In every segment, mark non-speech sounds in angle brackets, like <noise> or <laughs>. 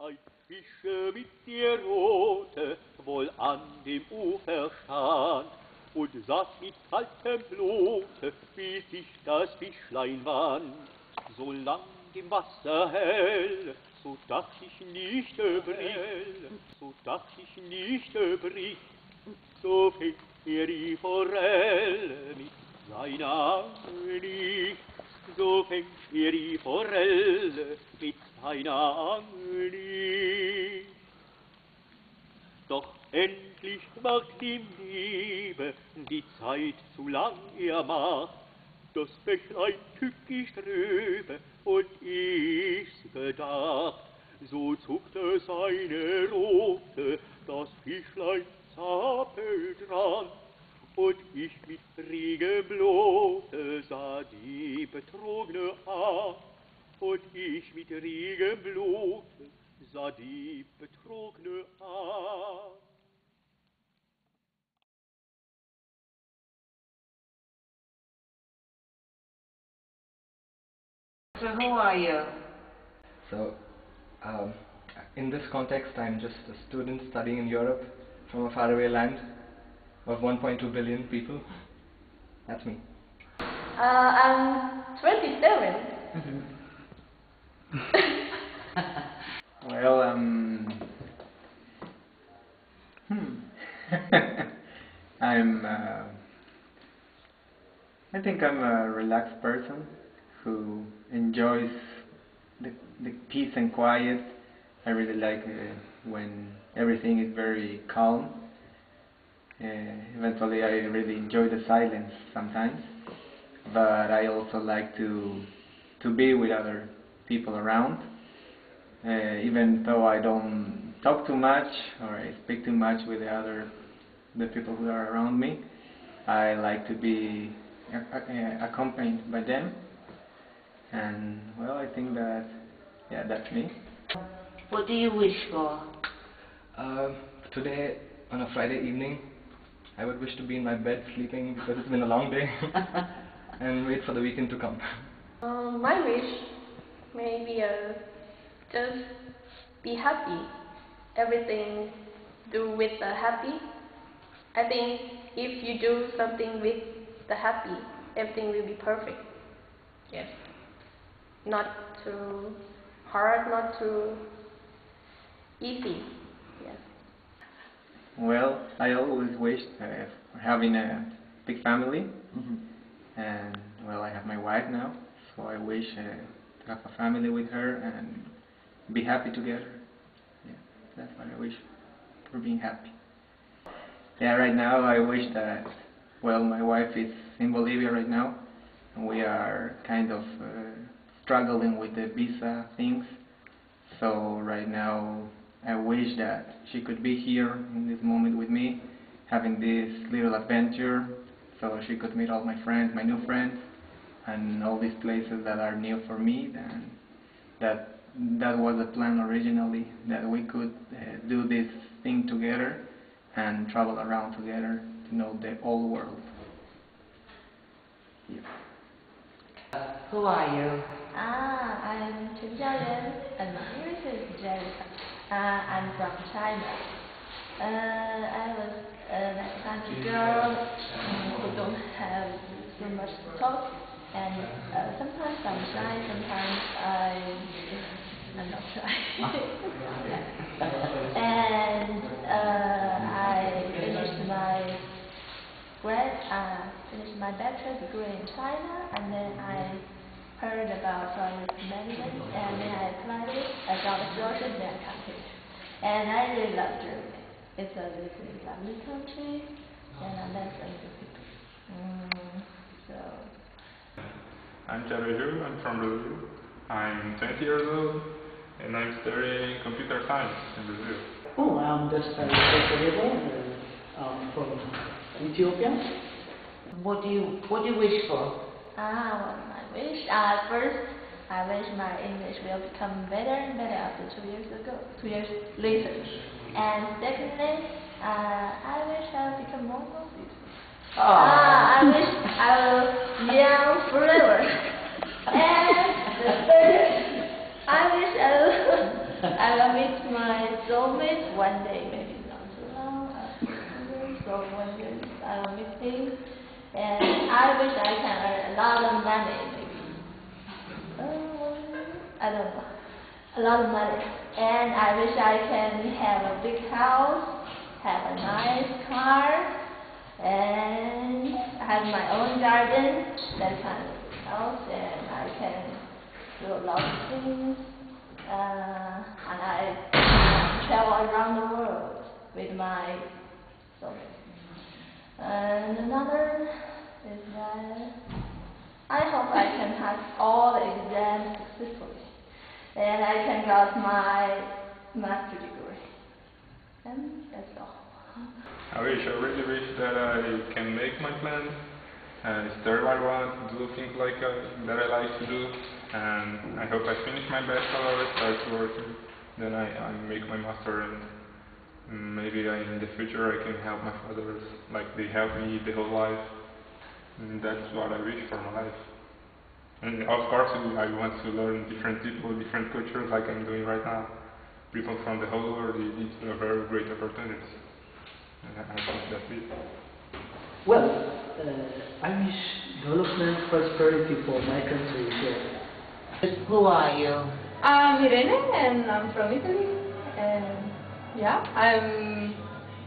Ein Fische mit der Rote wohl an dem Ufer stand und saß mit kaltem Blute, wie sich das Fischlein wand. So lang im Wasser hell, so dacht ich nicht erbricht, so dacht ich nicht erbricht, so fängt er die Forelle mit seiner Angel so fängt er die Forelle mit seiner Angel nicht. Doch endlich macht ihm Liebe die Zeit zu lang er macht, das Bächlein tückisch trübe und ich's gedacht. So zuckte seine Rote, just a student studying in Europe from a faraway land of 1.2 billion people. That's me. Uh, I'm 27. <laughs> Well, um, hmm. <laughs> I'm. Uh, I think I'm a relaxed person who enjoys the the peace and quiet. I really like uh, when everything is very calm. Uh, eventually, I really enjoy the silence sometimes, but I also like to to be with other people around. Uh, even though I don't talk too much or I speak too much with the other the people who are around me, I like to be uh, uh, accompanied by them. And well, I think that yeah, that's me. What do you wish for? Uh, today, on a Friday evening, I would wish to be in my bed sleeping because it's been a long day <laughs> and wait for the weekend to come. Um, my wish, maybe uh, just be happy. Everything do with the happy. I think if you do something with the happy, everything will be perfect. Yes. Not too hard, not too easy. Yes. Well, I always wished uh, having a big family, and well, I have my wife now, so I wish uh, to have a family with her and be happy together. Yeah, that's what I wish for being happy. Yeah, right now I wish that well, my wife is in Bolivia right now, and we are kind of uh, struggling with the visa things. So right now I wish that she could be here in this moment with me, having this little adventure, so she could meet all my friends, my new friends, and all these places that are new for me. And that that was the plan originally, that we could uh, do this thing together and travel around together to know the whole world. Yeah. Who are you? Ah, I'm Chen Jiayan, and my name is Jessica. Uh, I'm from China. Uh, I was uh, that kind of girl who don't have so much to talk, and uh, sometimes I'm shy, sometimes I I'm not shy. <laughs> And uh, I finished my grad, uh, finished my bachelor degree in China, and then I heard about foreign management, and then I applied it. I got a scholarship, then I. And I really love Germany. It's a really lovely country, and I met some good people. Mm, so. I'm Javier Hu, I'm from Brazil. I'm 20 years old and I'm studying computer science in Brazil. Oh, I'm just Jacobo, uh, um, from Ethiopia. What do you What do you wish for? Ah, what my wish? Uh, first, I wish my English will become better and better after two years ago, two years later. And secondly, uh, I wish I will become more, more beautiful. Ah, I wish I will young forever. and the third, I wish I will I will meet my soulmate one day, maybe not so long. uh, So one day I will meet him, and I wish I can earn a lot of money. Uh, I don't know, a lot of money, and I wish I can have a big house, have a nice car, and have my own garden, that kind of house, and I can do a lot of things. Uh, and I travel around the world with my soulmate. And another is that I hope I can pass all the exams successfully, and I can get my master degree. And that's all. I wish, I really wish that I can make my plans, uh, study what I want, do things like uh, that I like to do, and I hope I finish my bachelor, start working, then I, I make my master, and maybe I, in the future I can help my fathers, like they help me the whole life. And that's what I wish for my life. And of course, I want to learn different people, different cultures, like I'm doing right now. People from the whole world, it's a very great opportunity. And I I think that's it. Well, uh, I wish development, prosperity for my country here. Who are you? I'm Irene and I'm from Italy. And yeah, I'm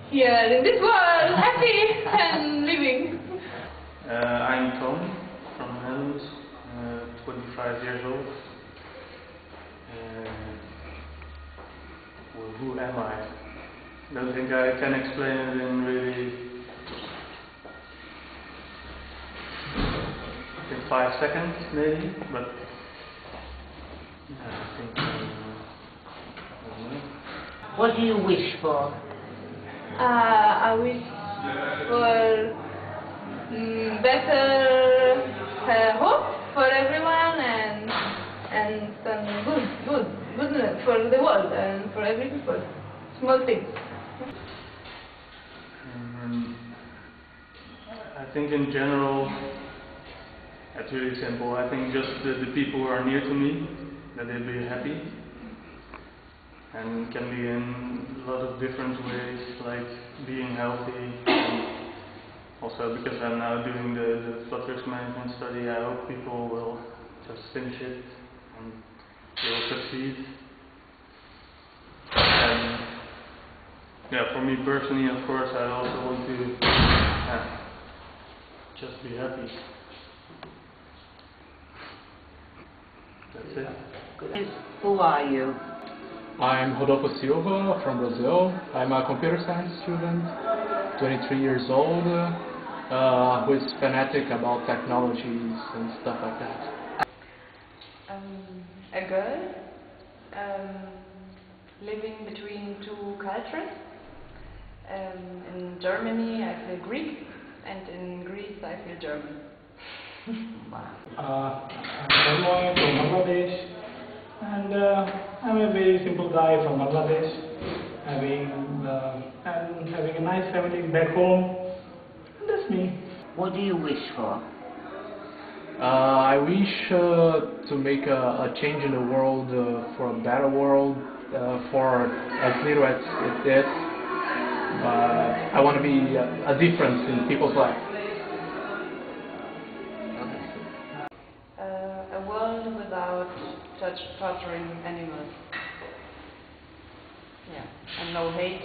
here in this world, happy <laughs> and living. Uh, I'm Tom from Netherlands, 25 years old. Uh, well, who am I? Don't think I can explain it in really in five seconds, maybe. But I think I. What do you wish for? Uh, I wish for mm, better uh, hope for everyone and and some good, good, goodness for the world and for every people. Small things. Um, I think in general, it's really simple. I think just the, the people who are near to me, that they be happy. And can be in a lot of different ways, like being healthy. Also because I'm now doing the, the risk management study, I hope people will just finish it and they will succeed. And yeah, for me personally, of course, I also want to yeah, just be happy. That's it. Who are you? I'm Rodolfo Silva from Brazil. I'm a computer science student, 23 years old, uh, who is fanatic about technologies and stuff like that. Um, a girl um, living between two cultures. Um, in Germany, I feel Greek, and in Greece, I feel German. <laughs> Uh, I'm Tanmoy from Bangladesh, and uh, I'm a very simple guy from Bangladesh, having uh, and having a nice family back home. And that's me. What do you wish for? Uh, I wish uh, to make a, a change in the world uh, for a better world, uh, for as little as it is. Uh, I want to be a, a difference in people's lives. Uh, a world without touch torturing animals. Yeah, and no hate,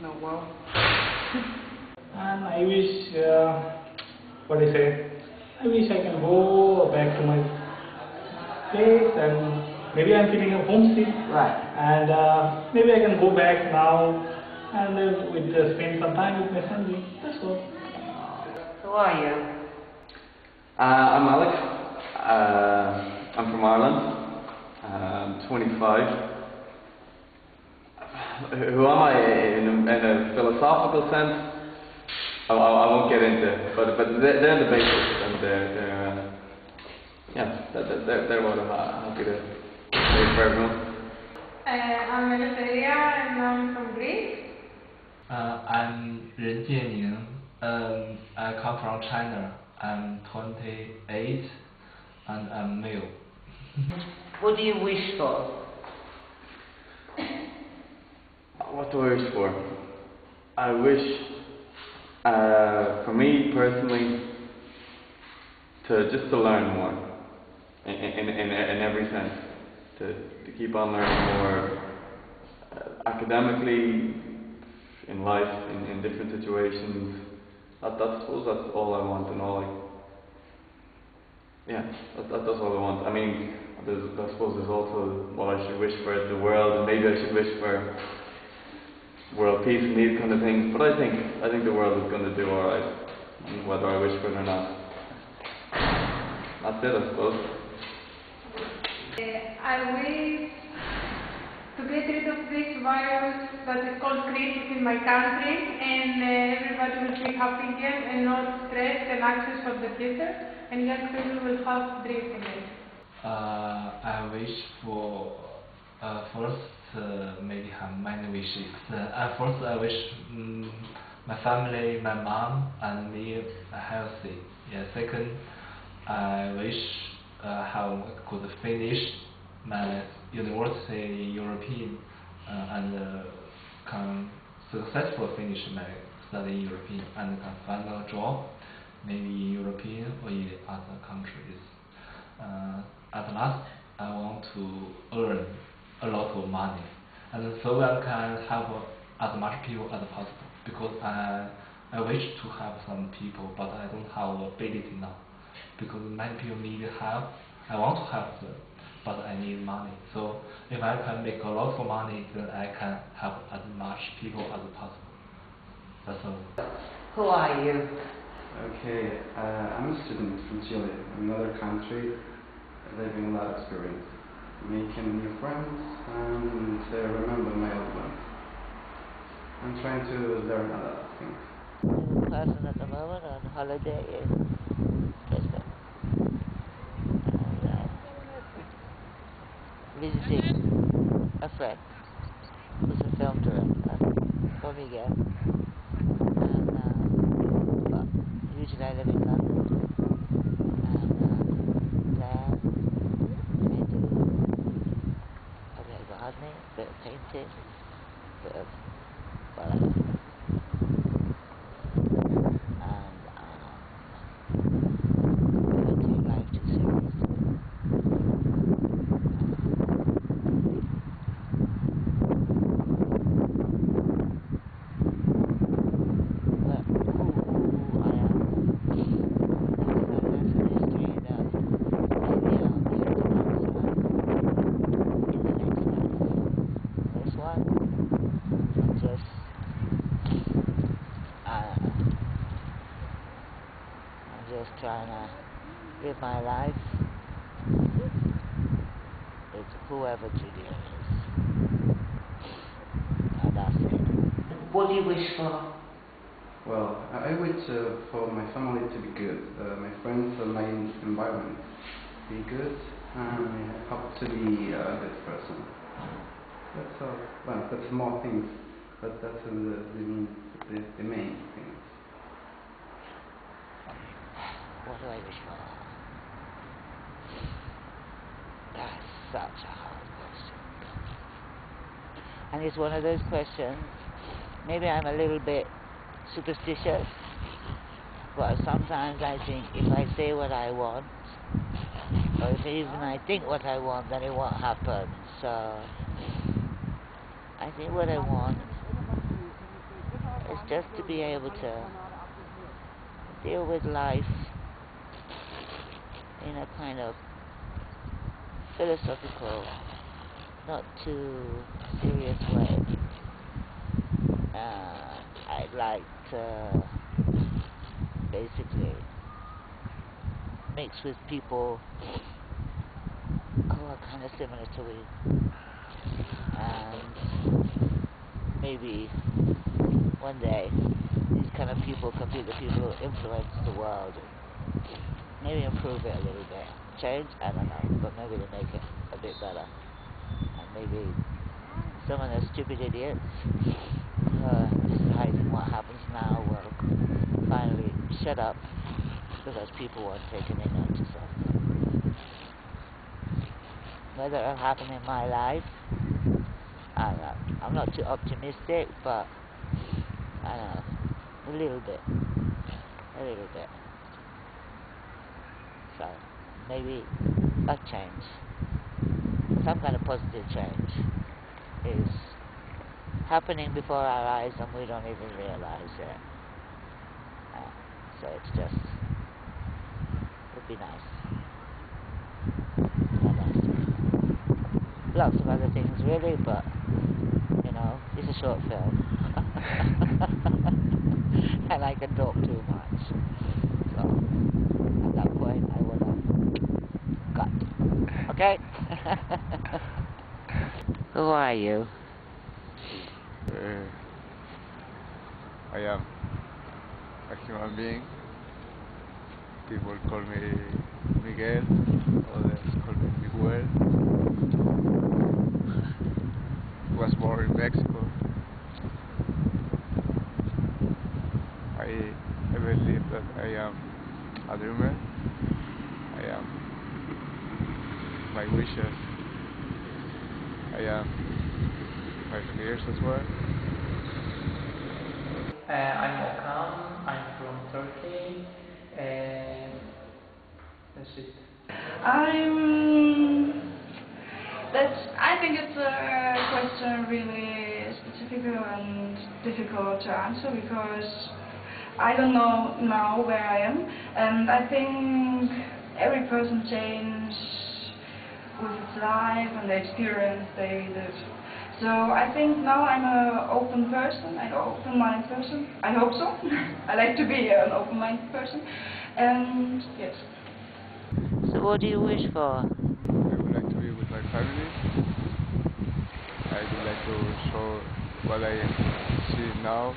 no war. <laughs> And I wish, uh, what do you say? I wish I can go back to my place and maybe I'm feeling a homesick. Right. And uh, maybe I can go back now and uh, with, uh, spend some time with my family. That's all. Who are you? Uh, I'm Alex. Uh, I'm from Ireland. I'm 25. Who am I in a, in a philosophical sense? I, I, I won't get into it, but but they're, they're the basics, and they're, they're uh, yeah, they're, they're, they're what I'm uh, happy to say for everyone. Uh, I'm Eleftheria and I'm from Greece. Uh, I'm Ren Jianing. Um, I come from China. I'm 28 and I'm male. <laughs> What do you wish for? what do I wish for? I wish, uh, for me personally, to just to learn more, in in in, in every sense, to to keep on learning more uh, academically, in life, in, in different situations. That, that's, I suppose that's all I want and all I. Yeah, that, that, that's all I want. I mean, I suppose there's also what I should wish for the world, and maybe I should wish for world peace and these kind of things. But I think I think the world is going to do all right, whether I wish for it or not. That's it, I suppose. Uh, I wish to get rid of this virus that is called crisis in my country and uh, everybody will be happy again and not stressed and anxious for the future and young people will have dreams again. Uh, I wish for uh, first uh, maybe have many wishes. Uh, first I wish um, my family, my mom and me are healthy. Yeah. Second, I wish uh, how could finish my university European uh, and uh, can successfully finish my study in European and can find a job maybe in European or in other countries. Uh, at last, I want to earn a lot of money and so I can help as much people as possible because I, I wish to help some people but I don't have ability now because many people need help. I want to help them but I need money. So if I can make a lot of money, then I can help as much people as possible. That's all. Who are you? Okay, uh, I'm a student from Chile, another country, living a lot of experience, making new friends, and uh, remember my old ones. I'm trying to learn a lot of things. person at the moment on holiday in Dresden. And, uh, visiting a friend who's a film director from Miguel. And uh, well, usually I live in London. And uh, there I do a bit of gardening, a bit of painting, a bit of well, and um, don't take life too seriously. But who, who I am, because I learned some history that maybe I'll be able to answer in the next life. This one, I'm just uh, I'm just trying to live my life with whoever Julia is. And that's it. What do you wish for? Well, I I wish uh, for my family to be good, uh, my friends and my environment be good, and I hope to be a good person. That's all. Well, that's more things, but that's uh, the, the, the, the main things. What do I wish for? That's such a hard question. And it's one of those questions, maybe I'm a little bit superstitious, but sometimes I think if I say what I want, or if even I think what I want, then it won't happen. So I think what I want is just to be able to deal with life in a kind of philosophical, not too serious way. Uh, I'd like to basically mix with people who are kind of similar to me. And maybe one day these kind of people can be the people who influence the world maybe improve it a little bit. Change? I don't know, but maybe to make it a bit better. And maybe some of the stupid idiots Uh, deciding what happens now will finally shut up because people won't take any notice of them. Whether it'll happen in my life, I don't know. I'm not too optimistic, but I don't know. A little bit. A little bit. So maybe a change. Some kind of positive change is happening before our eyes and we don't even realize it. Uh, so it's just would be nice. Lots of other things really, but you know, it's a short film. <laughs> and I can talk too much. So at that point I wanna cut. Okay? <laughs> Who are you? Uh, I am a human being. People call me Miguel, others call me Miguel. Was born in Mexico. I, believe that I am a dreamer. I am my wishes. I am my fears as well. Uh, I'm Okan, I'm from Turkey, and that's it. I'm. That's. I think it's a question really specific and difficult to answer because I don't know now where I am, and I think every person changes with its life and the experience they live. So I think now I'm an open person, an open-minded person. I hope so. <laughs> I like to be an open-minded person, and yes. So what do you wish for? I would like to be with my family. I would like to show what I see now.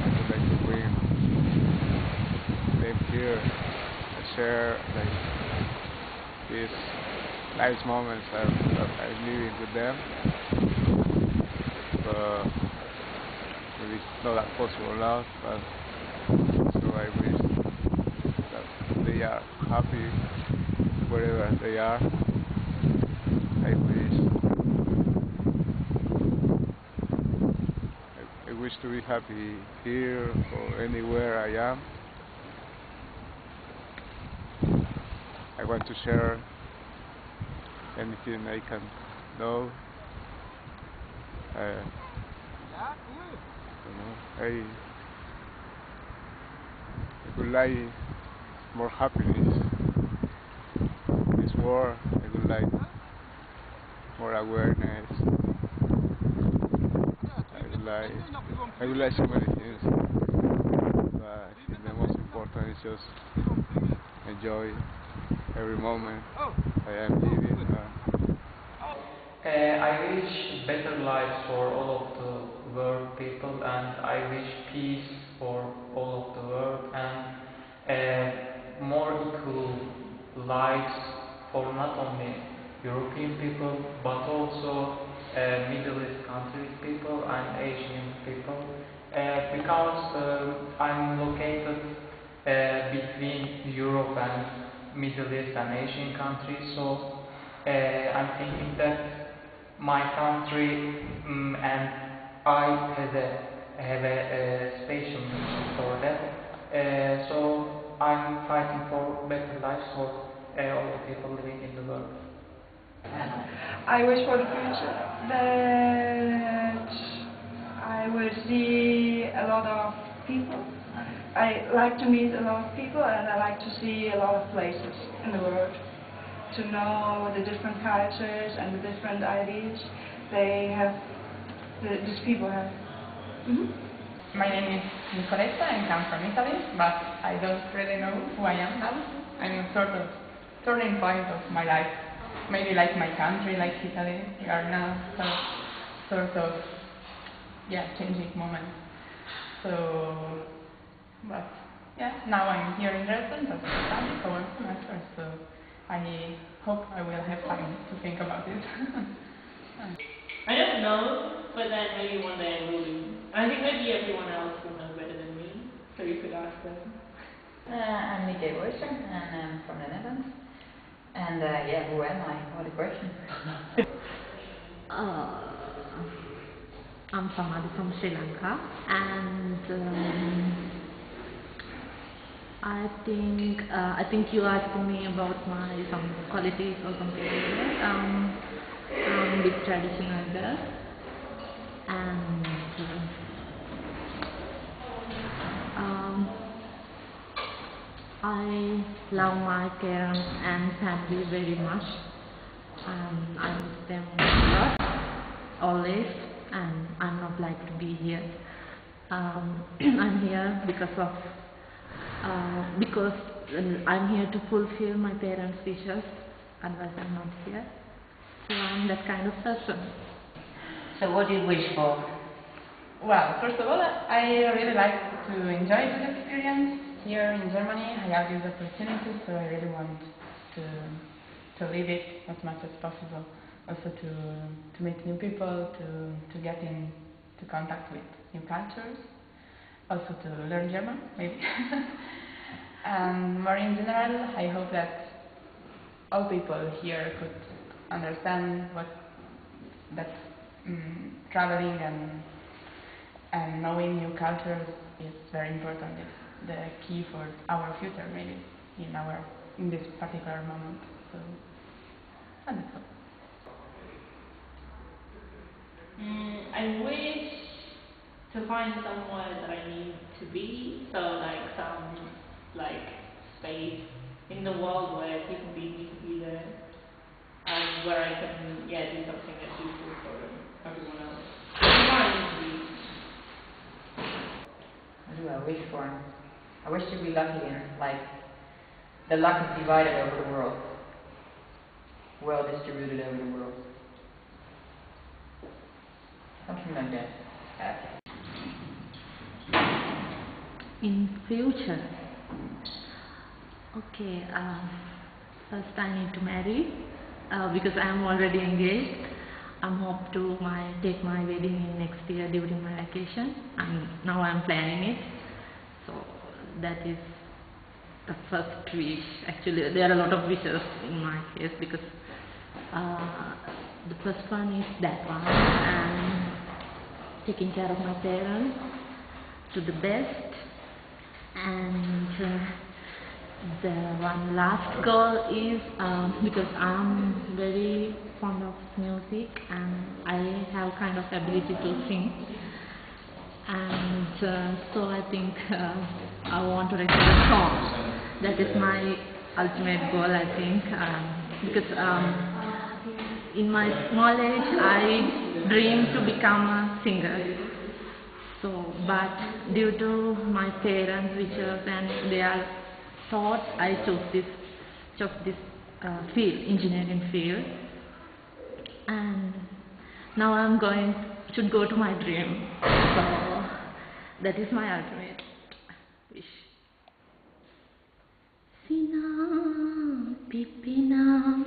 I would like to bring them here and share like these nice moments that I'm living with them. But maybe it's not that possible now, but so I wish that they are happy wherever they are. I wish I, I wish to be happy here or anywhere I am. I want to share anything I can know. Uh, you know, I, would like more happiness in this world. I would like more awareness. I like I like so many things. But the most important is just enjoy every moment I am living. Uh, Uh, I wish better lives for all of the world people, and I wish peace for all of the world, and uh, more equal lives for not only European people but also uh, Middle East countries people and Asian people, uh, because uh, I'm located uh, between Europe and Middle East and Asian countries, so uh, I'm thinking that my country mm, and I have a have a, a special mission for that. Uh, so I'm fighting for better lives for all the people living in the world. I wish for the future that I will see a lot of people. I like to meet a lot of people and I like to see a lot of places in the world. To know the different cultures and the different ideas they have, the, these people have. Mhm. My name is Nicoletta and I come from Italy, but I don't really know who I am now. I'm a sort of turning point of my life. Maybe like my country, like Italy, we are now so, sort of yeah, changing moment. So but yeah, now I'm here in Dresden just to study for one semester, so I hope I will have time to think about it. <laughs> I don't know, but then maybe one day I will. I think maybe everyone else will know better than me, so you could ask them. Uh, I'm Mieke Oyster, and I'm from the Netherlands. And uh, yeah, who am I? What a question. <laughs> Uh, I'm Samadi from Sri Lanka, and um, I think uh, I think you asked me about my some qualities or something like that. Um, I'm a bit traditional girl, and uh, um, I love my parents and family very much, and I miss them a lot, always, and I'm not like to be here. Um, <clears throat> I'm here because of uh, because uh, I'm here to fulfill my parents' wishes, otherwise I'm not here. So I'm that kind of person. So what do you wish for? Well, first of all, I really like to enjoy this experience here in Germany. I have this opportunity, so I really want to to live it as much as possible. Also to to meet new people, to to get in to contact with new cultures. Also to learn German, maybe. <laughs> and more in general, I hope that all people here could understand what that mm traveling and and knowing new cultures is very important. It's the key for our future, maybe in our in this particular moment. So, and that's all. Mm, I wish to find somewhere that I need to be, so like some like space in the world where people need me to be there, and where I can yeah do something that's useful for everyone else. I need to be. What do I wish for? I wish to be lucky and like the luck is divided over the world. Well distributed over the world. Something like that. In future, okay. Uh, first, I need to marry uh, because I am already engaged. I'm hope to my take my wedding in next year during my vacation, and now I'm planning it. That is the first wish. Actually, there are a lot of wishes in my case because uh, the first one is that one, and taking care of my parents to the best, and uh, the one last goal is um, because I'm very fond of music and I have kind of ability to sing and so I think uh, I want to record a song. That is my ultimate goal I think um, because um, in my small age I dreamed to become a singer. So but due to my parents wishes and their thought I chose this chose this uh, field engineering field. And now I'm going should go to my dream. So that is my ultimate wish. Sina pipina